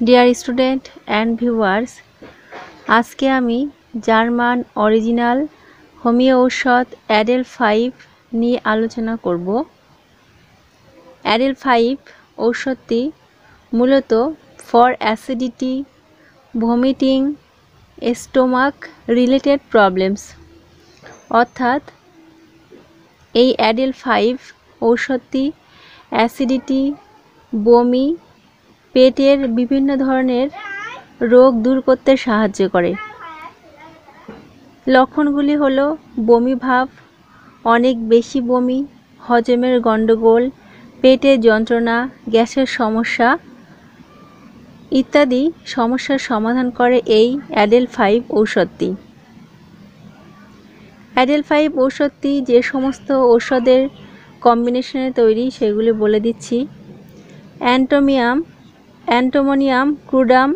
Dear student and viewers আজকে আমি German original homeo ঔষধ অ্যাডেল ফাইভ নিয়ে আলোচনা করব। অ্যাডেল ফাইভ ঔষধটি মূলত for acidity vomiting stomach related problems অর্থাৎ এই অ্যাডেল ফাইভ ঔষধটি অ্যাসিডিটি বমি পেটের বিভিন্ন ধরনের রোগ দূর করতে সাহায্য করে। লক্ষণগুলি হলো বমি ভাব, অনেক বেশি বমি, হজমের গণ্ডগোল পেটের যন্ত্রণা, গ্যাসের সমস্যা ইত্যাদি সমস্যার সমাধান করে এই অ্যাডেল ফাইভ ঔষধটি। অ্যাডেল ফাইভ ঔষধটি যে সমস্ত ঔষধের কম্বিনেশনে তৈরি, সেগুলি বলে দিচ্ছি। Antimonium antimonium, crudum,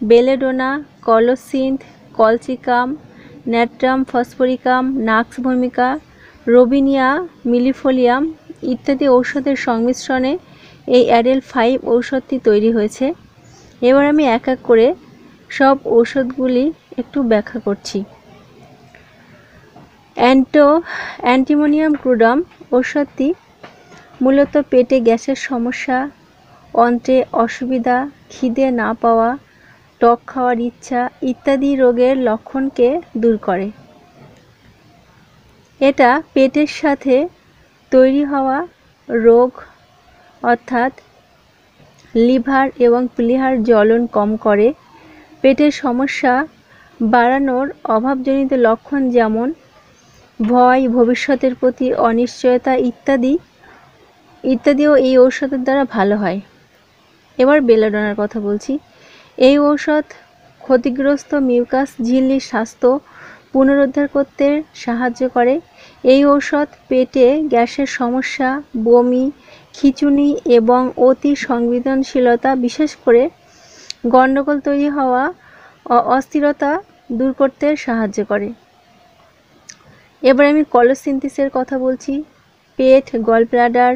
belladonna, colocynth colchicum natrum phosphoricum, nux vomica, robinia, millefolium ইত্যাদি ঔষধের সংমিশ্রণে এই অ্যাডেল ফাইভ ঔষধটি তৈরি হয়েছে। এবার আমি এক এক করে সব ঔষধগুলি একটু ব্যাখ্যা করছি। অ্যান্টো, অ্যান্টিমোনিয়াম, ক্রুডাম ঔষধটি মূলত পেটে গ্যাসের সমস্যা অন্ত্রে অসুবিধা, খিদে না পাওয়া, টক খাওয়ার ইচ্ছা ইত্যাদি রোগের লক্ষণকে দূর করে। এটা পেটের সাথে তৈরি হওয়া রোগ, অর্থাৎ লিভার এবং প্লিহার জ্বলন কম করে। পেটের সমস্যা বাড়ানোর অভাবজনিত লক্ষণ যেমন ভয়, ভবিষ্যতের প্রতি অনিশ্চয়তা ইত্যাদি, ইত্যাদিও এই ঔষধের দ্বারা ভালো হয়। এবার বেলাডোনার কথা বলছি। এই ঔষধ ক্ষতিগ্রস্ত মিউকাস ঝিল্লির স্বাস্থ্য পুনরুদ্ধার করতে সাহায্য করে। এই ঔষধ পেটে গ্যাসের সমস্যা, বমি, খিচুনি এবং অতি সংবেদনশীলতা, বিশেষ করে গণ্ডগোল তৈরি হওয়া অস্থিরতা দূর করতে সাহায্য করে। এবার আমি কলোসিনথিসের কথা বলছি। পেট, গলব্লাডার,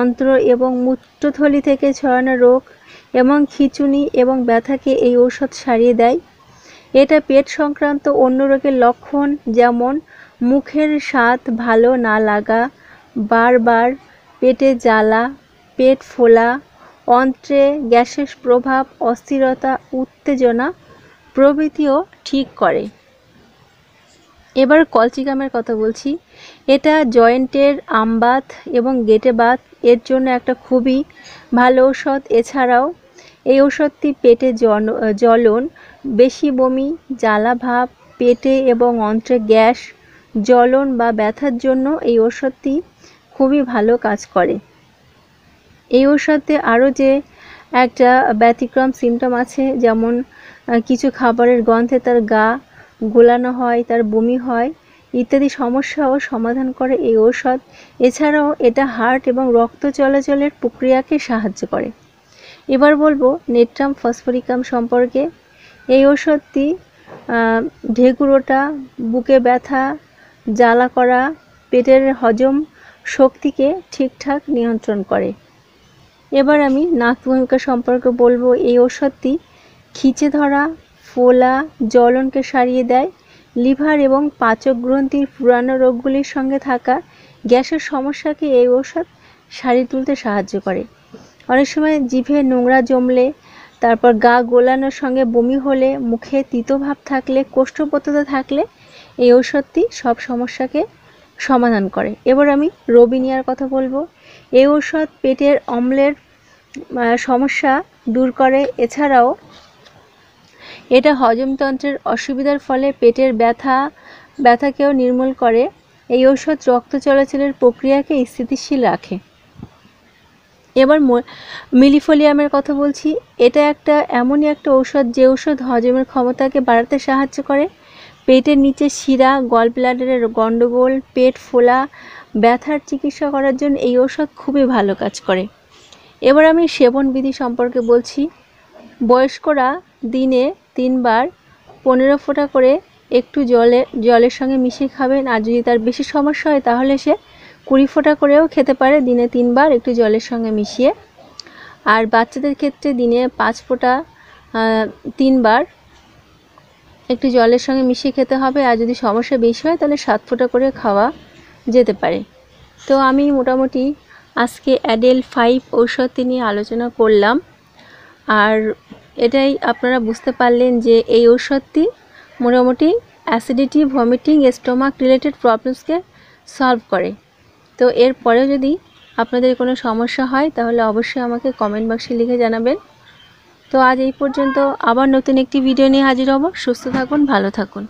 অন্ত্র এবং মূত্রথলি থেকে ছড়ানো রোগ এবং খিচুনি এবং ব্যথাকে এই ঔষধ সারিয়ে দেয়। এটা পেট সংক্রান্ত অন্য রোগের লক্ষণ যেমন মুখের স্বাদ ভালো না লাগা, বারবার পেটে জ্বালা, পেট ফোলা, অন্ত্রে গ্যাসের প্রভাব, অস্থিরতা, উত্তেজনা প্রভৃতিও ঠিক করে। এবার কলচিকামের কথা বলছি। এটা জয়েন্টের আমবাত এবং গেটে বাত এর জন্য একটা খুবই ভালো ঔষধ। এছাড়াও এই ঔষধটি পেটে জ্বলন, বেশি বমি, জ্বালা ভাব, পেটে এবং অন্ত্রে গ্যাস, জ্বলন বা ব্যথার জন্য এই ঔষধটি খুবই ভালো কাজ করে। এই ঔষধে আরও যে একটা ব্যতিক্রম সিমটম আছে, যেমন কিছু খাবারের গন্ধে তার গা গোলানো হয়, তার বমি হয়, ইত্যাদি সমস্যাও সমাধান করে এই ঔষধ। এছাড়াও এটা হার্ট এবং রক্ত চলাচলের প্রক্রিয়াকে সাহায্য করে। এবার বলব নেট্রাম ফসফরিকাম সম্পর্কে। এই ঔষধটি ঢেকুরোটা, বুকে ব্যথা, জ্বালা করা, পেটের হজম শক্তিকে ঠিকঠাক নিয়ন্ত্রণ করে। এবার আমি নাক ভূমিকা সম্পর্কে বলব। এই ঔষধটি খিচে ধরা, ফোলা, জ্বলনকে সারিয়ে দেয়, লিভার এবং পাচক গ্রন্থির পুরানো রোগগুলির সঙ্গে থাকা গ্যাসের সমস্যাকে এই ওষুধ সারিয়ে তুলতে সাহায্য করে। অনেক সময় জিভে নোংরা জমলে, তারপর গা গোলানোর সঙ্গে বমি হলে, মুখে তিতভাব থাকলে, কোষ্ঠবদ্ধতা থাকলে এই ঔষধটি সব সমস্যাকে সমাধান করে। এবার আমি রবিনিয়ার কথা বলব। এই ঔষধ পেটের অম্লের সমস্যা দূর করে। এছাড়াও এটা হজমতন্ত্রের অসুবিধার ফলে পেটের ব্যথা, ব্যথাকেও নির্মূল করে। এই ঔষধ রক্ত চলাচলের প্রক্রিয়াকে স্থিতিশীল রাখে। এবার মিলিফোলিয়ামের কথা বলছি, এটা একটা এমনই একটা ঔষধ যে ঔষধ হজমের ক্ষমতাকে বাড়াতে সাহায্য করে। পেটের নিচে শিরা গল ব্লাডারের গণ্ডগোল, পেট ফোলা, ব্যথার চিকিৎসা করার জন্য এই ঔষধ খুবই ভালো কাজ করে। এবার আমি সেবন বিধি সম্পর্কে বলছি। বয়স্করা দিনে তিনবার পনেরো ফোঁটা করে একটু জলে জলের সঙ্গে মিশিয়ে খাবেন, আর যদি তার বেশি সমস্যা হয় তাহলে সে কুড়ি ফোঁটা করেও খেতে পারে, দিনে তিনবার একটু জলের সঙ্গে মিশিয়ে। আর বাচ্চাদের ক্ষেত্রে দিনে পাঁচ ফোঁটা তিনবার একটু জলের সঙ্গে মিশিয়ে খেতে হবে। আর যদি সমস্যা বেশি হয়, তাহলে সাত ফোঁটা করে খাওয়া যেতে পারে। তো আমি মোটামুটি আজকে অ্যাডেল ফাইভ ঔষধটি নিয়ে আলোচনা করলাম। আর এটাই আপনারা বুঝতে পারলেন যে এই ঔষধটি মোটামুটি অ্যাসিডিটি, ভমিটিং স্টোমাক রিলেটেড প্রবলেমসকে সলভ করে। তো এরপরে যদি আপনাদের কোনো সমস্যা হয়, তাহলে অবশ্যই আমাকে কমেন্ট বক্সে লিখে জানাবেন। তো আজ এই পর্যন্ত আবার নতুন একটি ভিডিও নিয়ে হাজির হব। সুস্থ থাকুন, ভালো থাকুন।